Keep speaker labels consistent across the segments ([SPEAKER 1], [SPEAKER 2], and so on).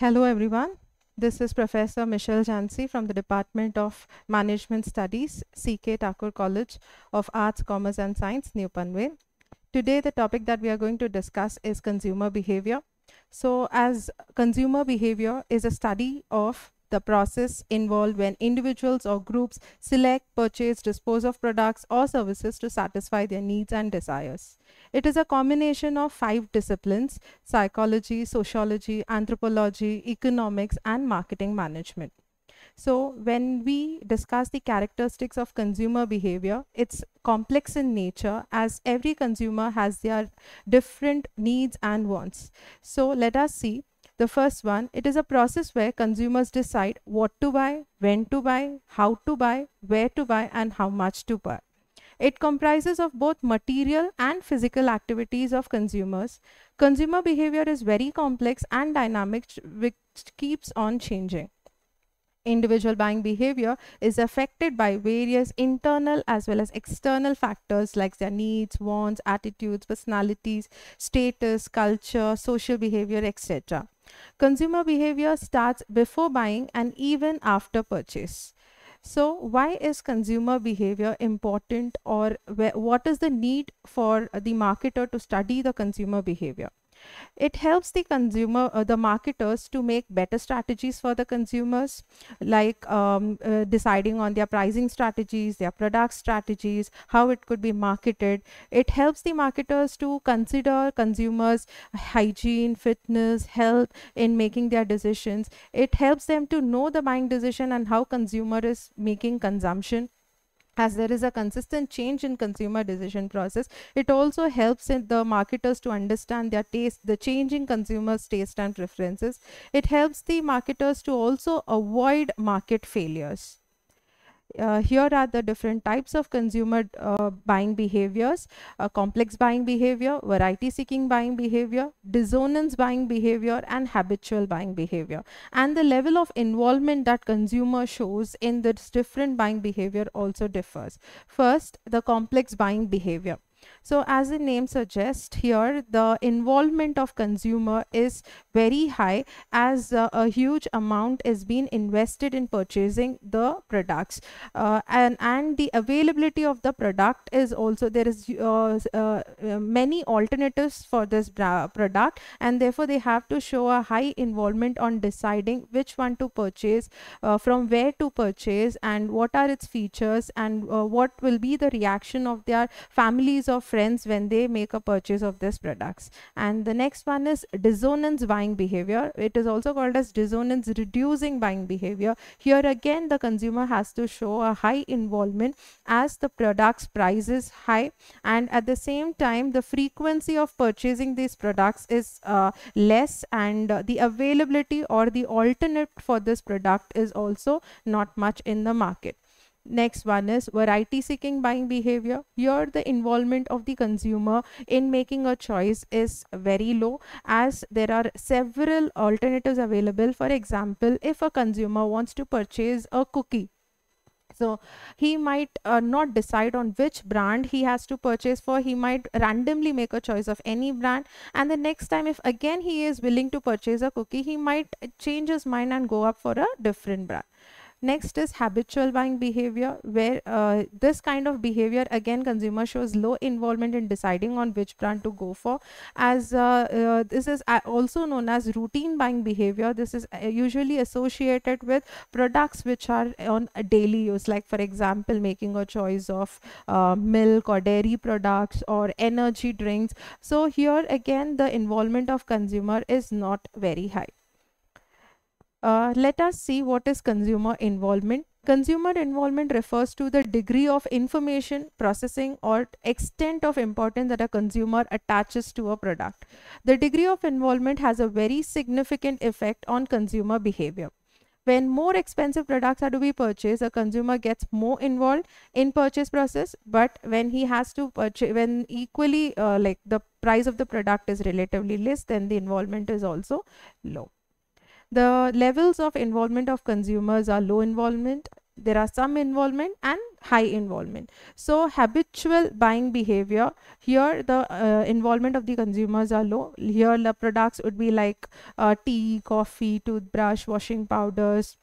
[SPEAKER 1] Hello, everyone. This is Professor Michel Jancy from the Department of Management Studies, CK Thakur College of Arts, Commerce and Science, New Panvel. Today, the topic that we are going to discuss is consumer behavior. So, as consumer behavior is a study of the process involved when individuals or groups select, purchase, dispose of products or services to satisfy their needs and desires. It is a combination of five disciplines psychology, sociology, anthropology, economics, and marketing management. So, when we discuss the characteristics of consumer behavior, it's complex in nature as every consumer has their different needs and wants. So, let us see the first one, it is a process where consumers decide what to buy, when to buy, how to buy, where to buy, and how much to buy. It comprises of both material and physical activities of consumers. Consumer behavior is very complex and dynamic, which keeps on changing. Individual buying behavior is affected by various internal as well as external factors like their needs, wants, attitudes, personalities, status, culture, social behavior, etc. Consumer behavior starts before buying and even after purchase. So why is consumer behavior important or what is the need for the marketer to study the consumer behavior? It helps the consumer, uh, the marketers to make better strategies for the consumers, like um, uh, deciding on their pricing strategies, their product strategies, how it could be marketed. It helps the marketers to consider consumers' hygiene, fitness, health in making their decisions. It helps them to know the buying decision and how consumer is making consumption as there is a consistent change in consumer decision process it also helps the marketers to understand their taste the changing consumers taste and preferences. It helps the marketers to also avoid market failures uh, here are the different types of consumer uh, buying behaviors uh, complex buying behavior variety seeking buying behavior dissonance buying behavior and habitual buying behavior. And the level of involvement that consumer shows in this different buying behavior also differs. First the complex buying behavior so as the name suggests here, the involvement of consumer is very high as uh, a huge amount is being invested in purchasing the products uh, and, and the availability of the product is also there is uh, uh many alternatives for this product and therefore they have to show a high involvement on deciding which one to purchase uh, from where to purchase and what are its features and uh, what will be the reaction of their families of friends when they make a purchase of these products. And the next one is dissonance buying behavior. It is also called as dissonance reducing buying behavior. Here again the consumer has to show a high involvement as the product's price is high. And at the same time the frequency of purchasing these products is uh, less and uh, the availability or the alternate for this product is also not much in the market Next one is variety seeking buying behavior. Here the involvement of the consumer in making a choice is very low as there are several alternatives available. For example, if a consumer wants to purchase a cookie so he might uh, not decide on which brand he has to purchase for he might randomly make a choice of any brand and the next time if again he is willing to purchase a cookie he might change his mind and go up for a different brand Next is habitual buying behavior, where uh, this kind of behavior again consumer shows low involvement in deciding on which brand to go for. As uh, uh, this is uh, also known as routine buying behavior. This is uh, usually associated with products which are on daily use, like for example, making a choice of uh, milk or dairy products or energy drinks. So here again, the involvement of consumer is not very high. Uh, let us see what is consumer involvement. Consumer involvement refers to the degree of information processing or extent of importance that a consumer attaches to a product. The degree of involvement has a very significant effect on consumer behavior. When more expensive products are to be purchased, a consumer gets more involved in purchase process. But when he has to purchase, when equally uh, like the price of the product is relatively less, then the involvement is also low. The levels of involvement of consumers are low involvement, there are some involvement and high involvement. So habitual buying behavior here the uh, involvement of the consumers are low. Here the products would be like uh, tea coffee toothbrush washing powders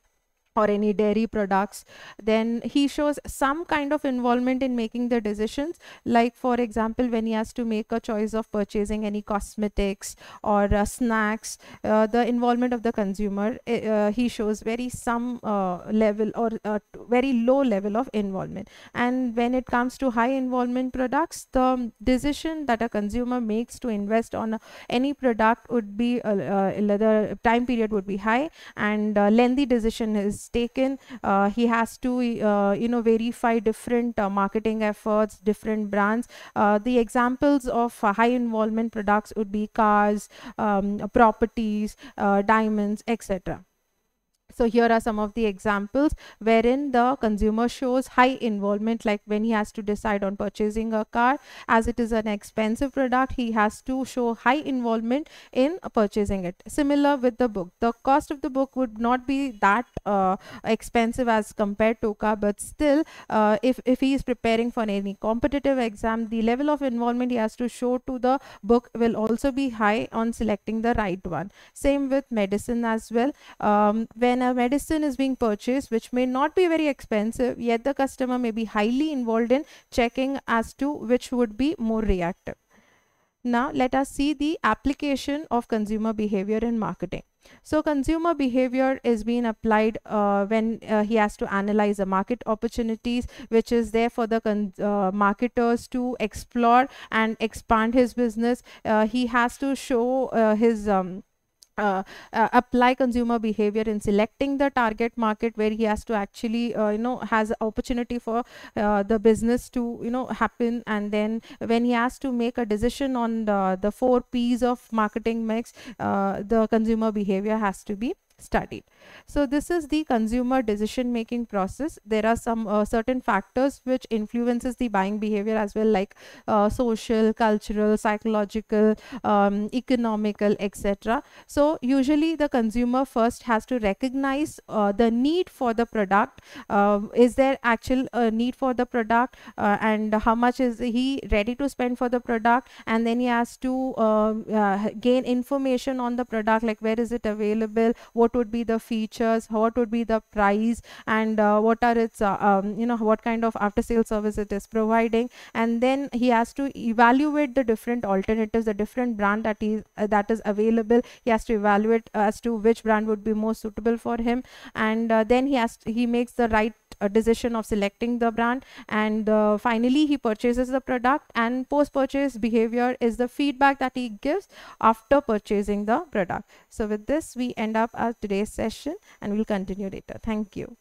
[SPEAKER 1] or any dairy products then he shows some kind of involvement in making the decisions. Like for example when he has to make a choice of purchasing any cosmetics or uh, snacks uh, the involvement of the consumer eh, uh, he shows very some uh, level or uh, very low level of involvement. And when it comes to high involvement products the decision that a consumer makes to invest on any product would be uh, the time period would be high and lengthy decision is taken. Uh, he has to uh, you know verify different uh, marketing efforts different brands. The examples of high involvement products would be cars um, properties diamonds etc so here are some of the examples wherein the consumer shows high involvement like when he has to decide on purchasing a car as it is an expensive product he has to show high involvement in purchasing it. Similar with the book. The cost of the book would not be that uh, expensive as compared to car but still uh, if, if he is preparing for any competitive exam the level of involvement he has to show to the book will also be high on selecting the right one. Same with medicine as well. Um, when a medicine is being purchased which may not be very expensive yet the customer may be highly involved in checking as to which would be more reactive. Now let us see the application of consumer behavior in marketing. So consumer behavior is being applied uh, when uh, he has to analyze the market opportunities, which is there for the uh, marketers to explore and expand his business. Uh, he has to show uh, his um, uh, uh, apply consumer behavior in selecting the target market where he has to actually uh, you know has opportunity for uh, the business to you know happen. And then when he has to make a decision on the, the four p's of marketing mix uh, the consumer behavior has to be studied. So this is the consumer decision making process. There are some uh, certain factors which influences the buying behavior as well like uh, social, cultural, psychological, um, economical, etc. So usually the consumer first has to recognize uh, the need for the product. Uh, is there actual uh, need for the product uh, and how much is he ready to spend for the product and then he has to um, gain information on the product like where is it available, what what would be the features what would be the price and uh, what are its uh, um, you know what kind of after sale service it is providing. And then he has to evaluate the different alternatives the different brand that is uh, that is available. He has to evaluate as to which brand would be more suitable for him. And uh, then he has to, he makes the right a decision of selecting the brand. And uh, finally he purchases the product and post purchase behavior is the feedback that he gives after purchasing the product. So with this we end up our today's session and we'll continue later. Thank you